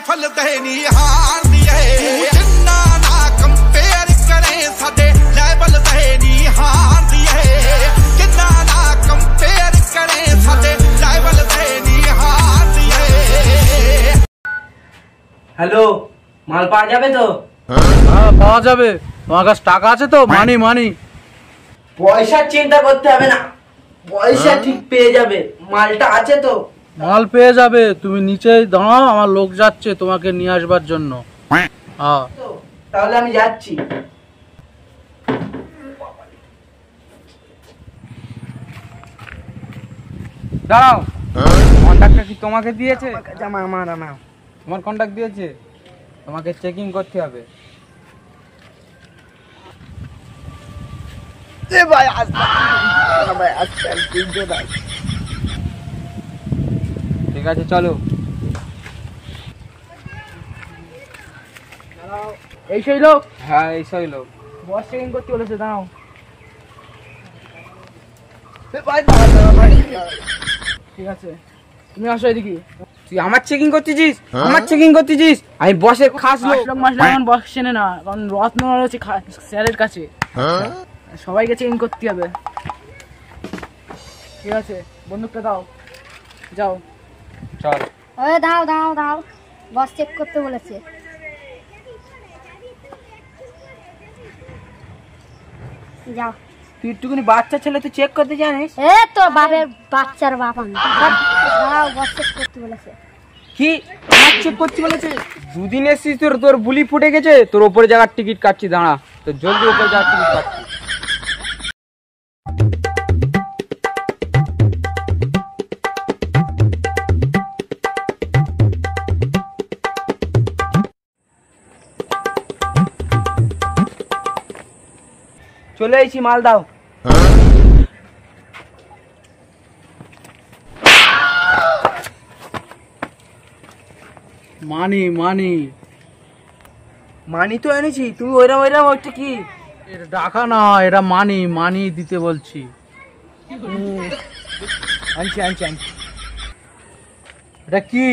Rifle ਦੇ ਨਹੀਂ ਹਾਰਦੀ ਏ ਜਿੰਨਾ ਨਾ ਕੰਪੇਅਰ ਕਰੇ ਸਾਡੇ ਲੈਵਲ ਤੇ ਨਹੀਂ ਹਾਰਦੀ ਏ ਜਿੰਨਾ ਨਾ ਕੰਪੇਅਰ ਕਰੇ ਸਾਡੇ ਲੈਵਲ ਤੇ ਨਹੀਂ ਹਾਰਦੀ ਏ হ্যালো মাল পাওয়া যাবে তো হ্যাঁ পাওয়া যাবে তোমার কাছে টাকা আছে তো মানি মানি পয়সার চিন্তা করতে হবে না পয়সা ঠিক পেয়ে যাবে মালটা আছে তো মাল পেয়ে যাবে তুমি নিচে দাঁড়াও আমার লোক যাচ্ছে তোমাকে নিয়ে আসবার জন্য হ্যাঁ তাহলে আমি যাচ্ছি দাঁড়াও কন্ট্রাক্টর কি তোমাকে দিয়েছে জামা আমার আমার তোমার কন্ট্রাক্ট দিয়েছে তোমাকে চেকিং করতে হবে ঠিক আছে চলো। এই সেই লোক? হ্যাঁ এই সবই লোক। বস চেকিং করতে বলেছে দাঁড়াও। ঠিক আছে। তুমি আসো এদিকে। তুই আমার চেকিং করতেছিস? আমার চেকিং করতেছিস? আমি বসের খাস লোক। এখন বস চেনে না কারণ রত্ন হচ্ছে স্যারের কাছে। সবাইকে চেকিং করতে হবে। ঠিক আছে বন্দুকটা দাও। যাও। চল। ওই দাও দাও দাও বস চেক করতে বলেছে। যাও। তুই একটুখানি বাচ্চা ছেলে তুই চেক করতে জানিস? এ তো বাপের বাচ্চার বাপ আমি। দাও বস চেক করতে বলেছে। কি? আমার চেক করতে বলেছে? দুদিন এসেছিস তোর তোর বুলি ফুটে গেছে তোর ওপরে জায়গার টিকিট কাটছি দাঁড়া। তোর জলদি ওপরে যাওয়ার টিকিট কাটছি। চলে এসেছি মাল দাও। মানি মানি। মানি তো এনেছি তুমি ওইরকম ওইরকম ওইটা কি? এটা টাকা না এটা মানি মানি দিতে বলছি। আনছি আনছি আনছি। এটা কি?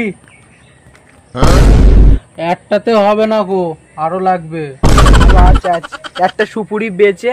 একটাতে হবে না গো আরও লাগবে। আচ্ছা আচ্ছা। একটা সুপুরি বেচে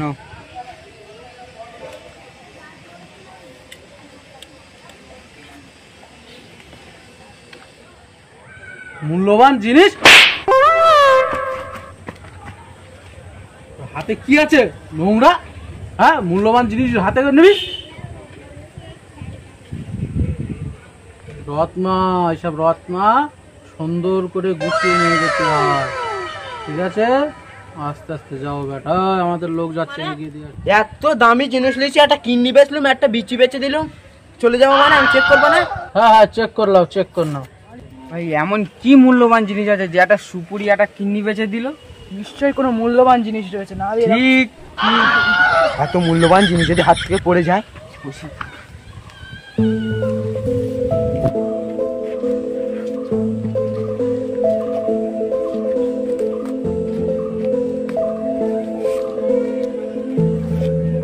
নো মূল্যবান জিনিস? হাতে কি আছে? নোংরা? হ্যাঁ মূল্যবান জিনিস হাতে করে নিবি। রত্না, এসব রত্না সুন্দর করে গুছিয়ে নিয়ে যেতে হয়। ঠিক আছে? আস্তে আস্তে যাও বেটা। আমাদের লোক যাচ্ছে এগিয়ে দিয়ে এত দামি জিনিস লিয়েছি একটা কিডনি বেচলুম একটা বিচি বেচে দিলুম। চলে যাব মানে আমি চেক করব না? হ্যাঁ হ্যাঁ চেক করে নাও চেক করে নাও। ভাই এমন কি মূল্যবান জিনিস আছে যে একটা সুপুরি একটা কিডনি বেচে দিল? নিশ্চয়ই কোনো মূল্যবান জিনিস রয়েছে না ঠিক। এত মূল্যবান জিনিস যদি হাত থেকে পড়ে যায়।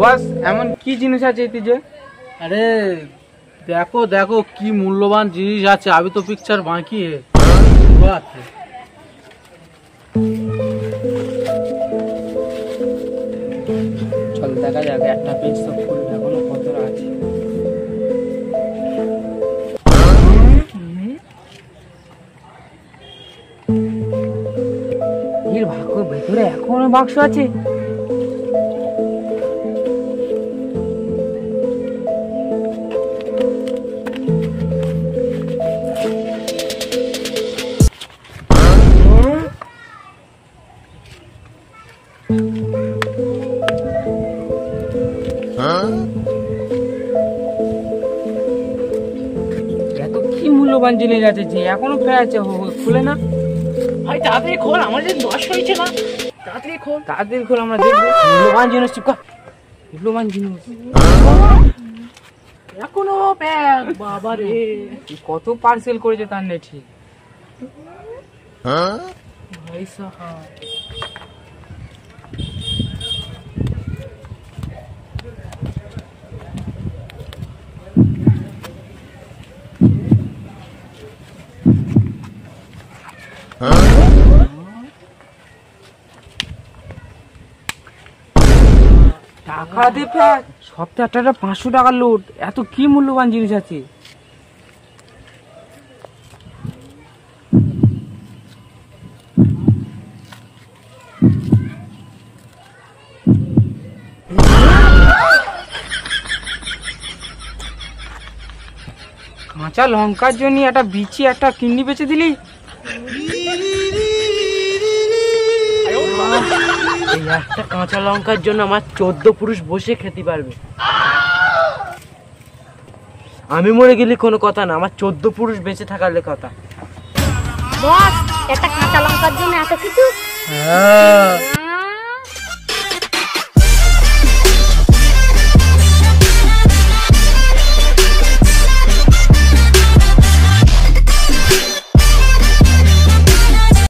বস এমন কি জিনিস আছে এতে যে? আরে দেখো দেখো কি মূল্যবান জিনিস আছে। আমি তো পিকচার বাকি হে। চল দেখা যাক একটা পেজ তো ফুল এখনও কতটা আছে ভাগ্য ভেতরে এখনও বাক্স আছে। এত কি মূল্যবান জিনিস আছে যে এখনও ফেলে আছে খুলে না। ভাই তাড়াতাড়ি খোল আমার যে হয়েছে না। তাড়াতাড়ি খোল। তাড়াতাড়ি খোল আমরা দেখব। মূল্যবান জিনিস চুপ কর। মূল্যবান জিনিস। এখনও বাবা রে। কত পার্সেল করেছে তার নেই ঠিক হ্যাঁ? ভাই সাহা টাকা দেবে সপ্তাহে একটা একটা পাঁচশো টাকার লোড। এত কি মূল্যবান জিনিস আছে? কাঁচা লঙ্কার জন্য একটা বিচি, একটা কিডনি বেচে দিলি? এই একটা কাঁচা লঙ্কার জন্য আমার চোদ্দ পুরুষ বসে খেতে পারবে। আমি মরে গেলে কোনো কথা না আমার চোদ্দ পুরুষ বেঁচে থাকার কথা। বস একটা কাঁচা লঙ্কার জন্য এত কিছু? হ্যাঁ।